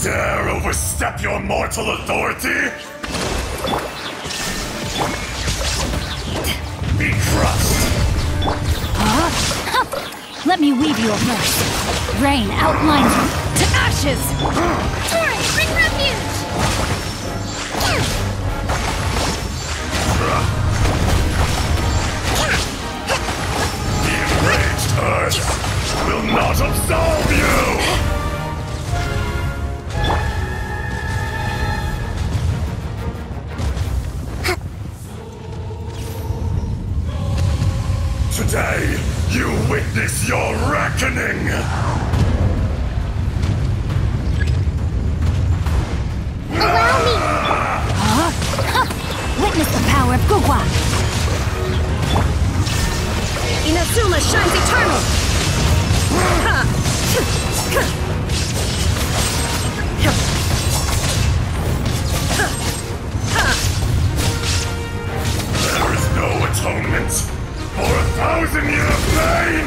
sidestep your mortal authority? Be crushed! Huh? Let me weave you a verse. Rain outlines you to ashes. Torrent, bring refuge! The enraged Earth will not absolve you! Today, you witness your reckoning! Allow me! Witness the power of Gugwa. Inazuma shines eternal! Thousand year pain!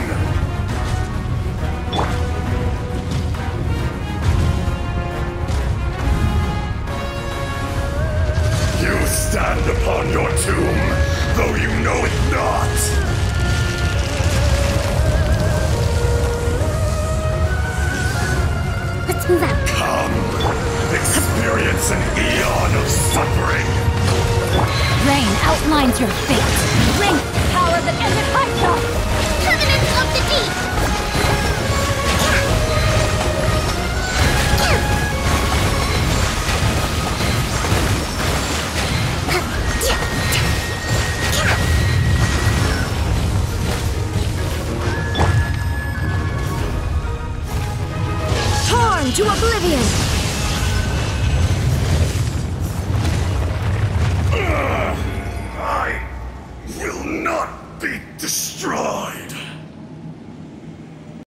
You stand upon your tomb, though you know it not! Let's move out. Come, experience an eon of suffering! Rain outlines your fate. Ring, the Desert of the Deep! Torn to oblivion! will not be destroyed!